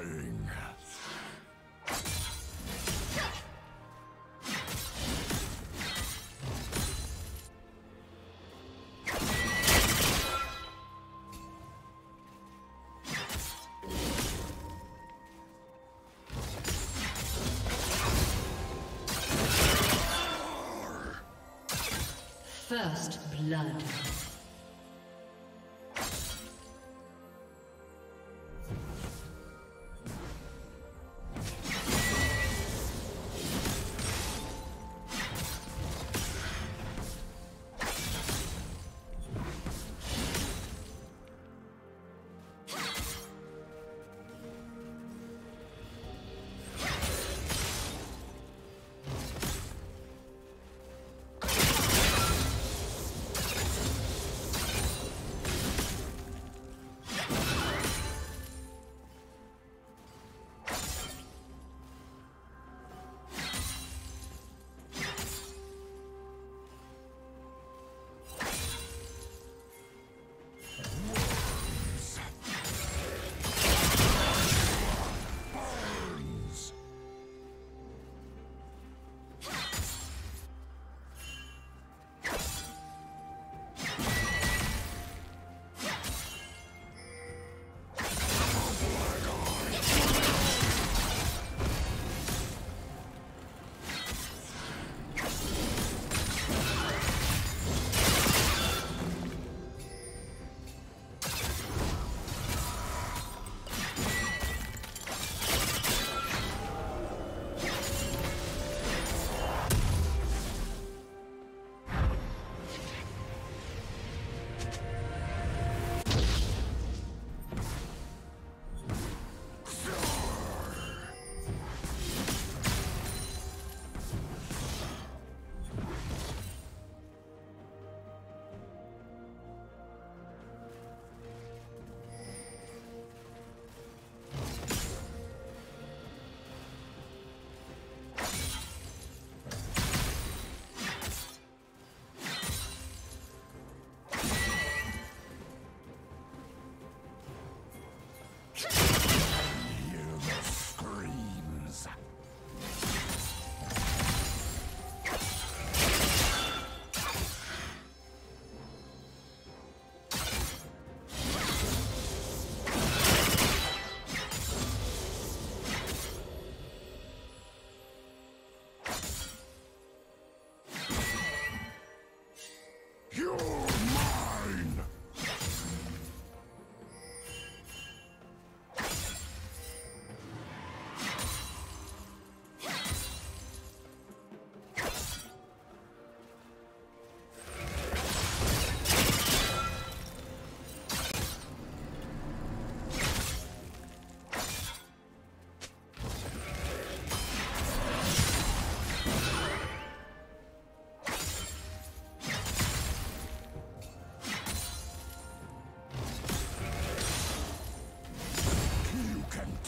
dying. First blood.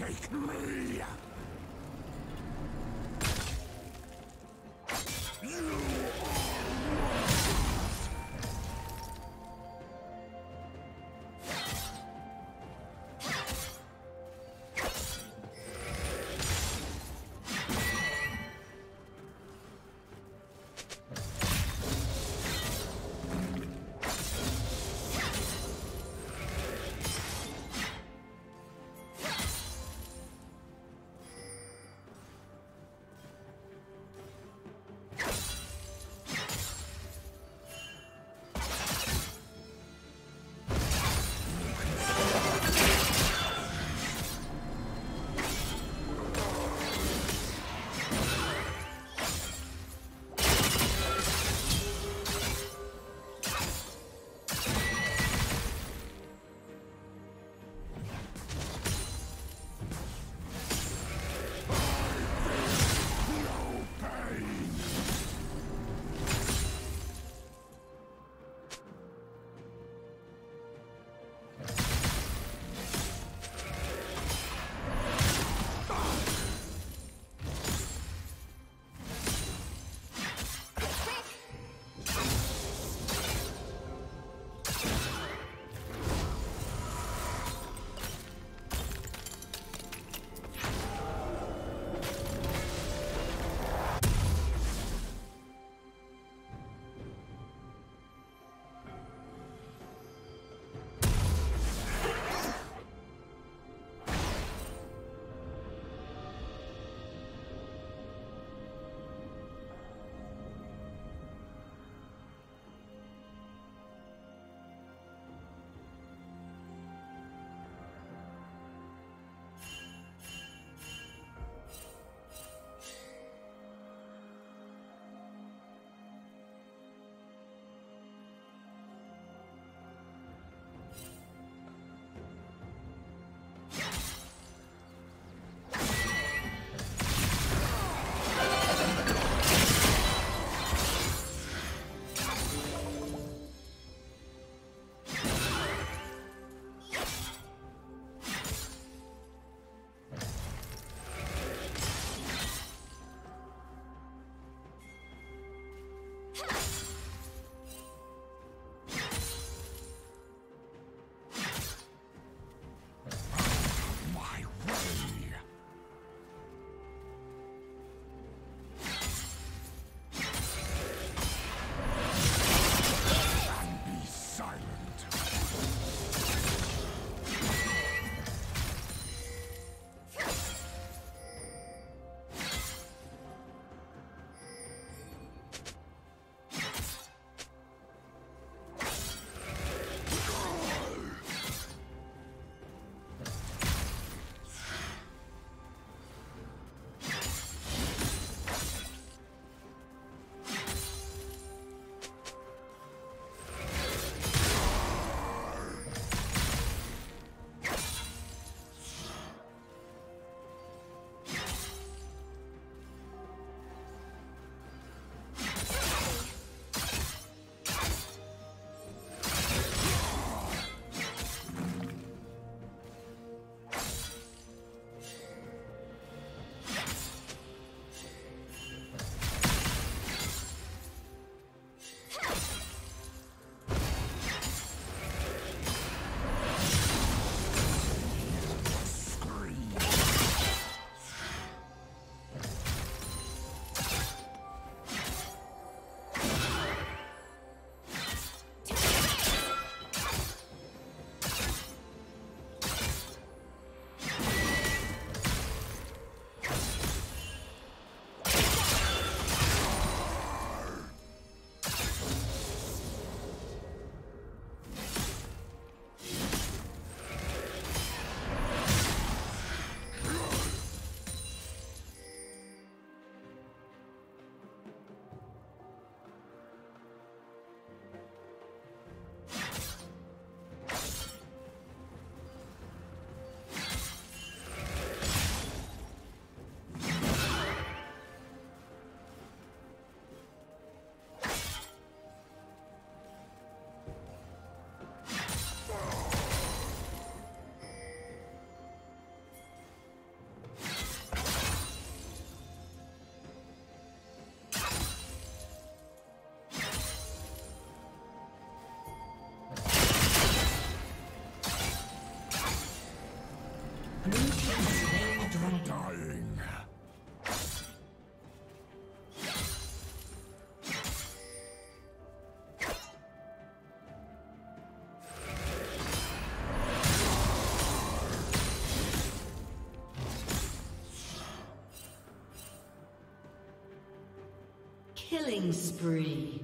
Take me! You Killing spree.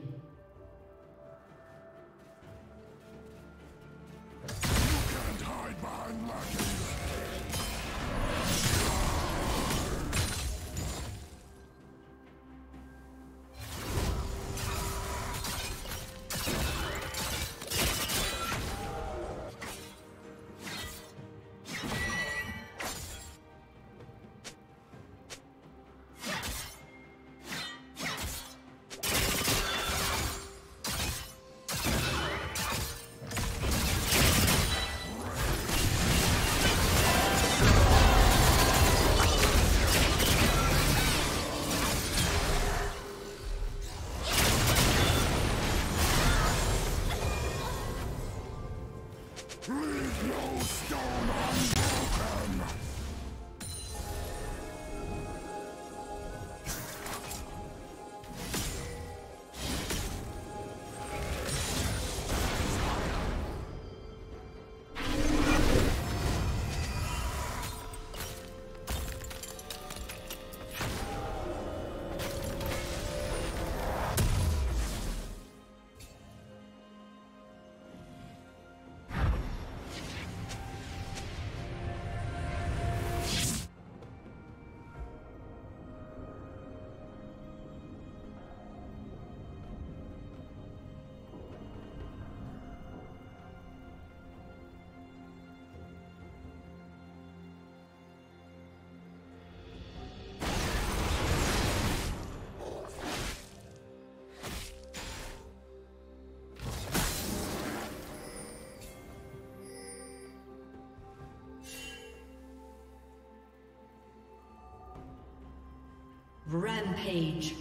Rampage.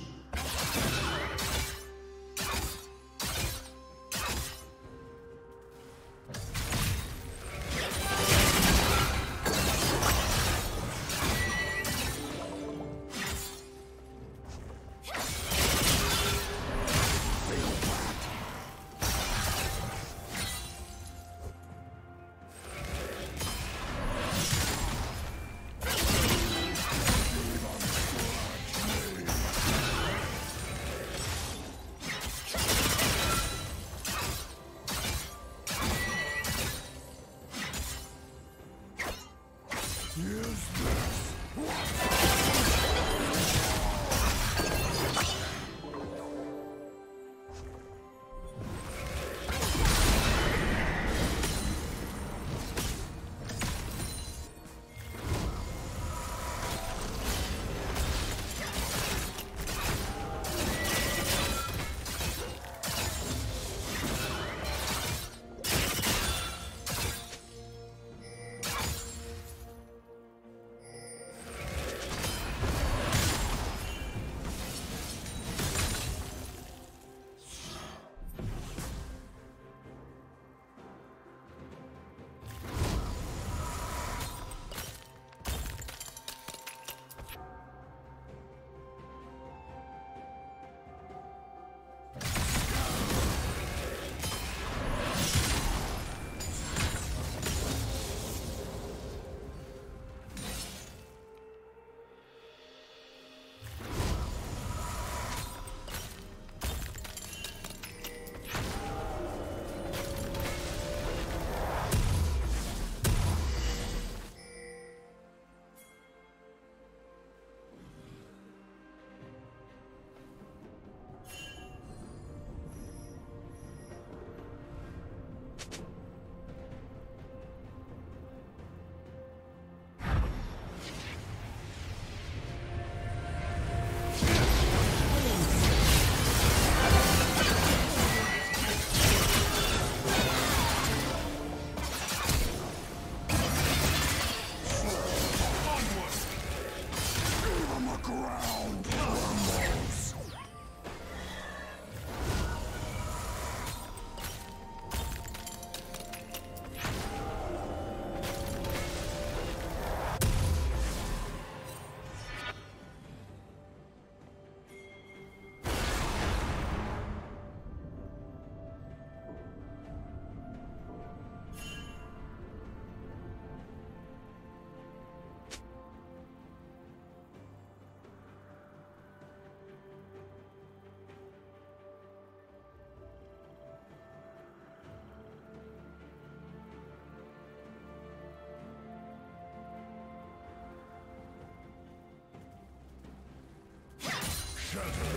Thank you.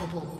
Unstoppable.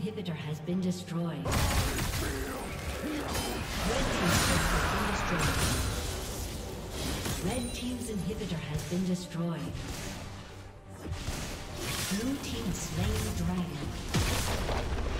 Inhibitor has been destroyed. Red Team's has been destroyed. Red Team's inhibitor has been destroyed. Blue Team slain dragon.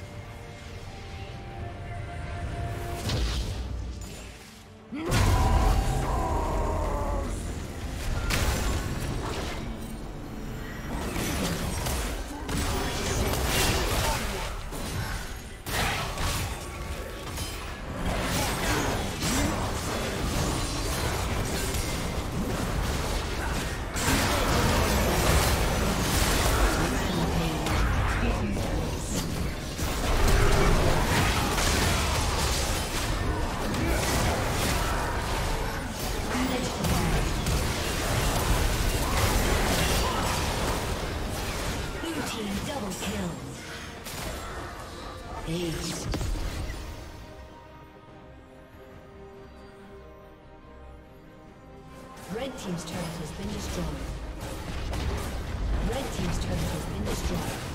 Ace. Red Team's turret has been destroyed. Red Team's turret has been destroyed.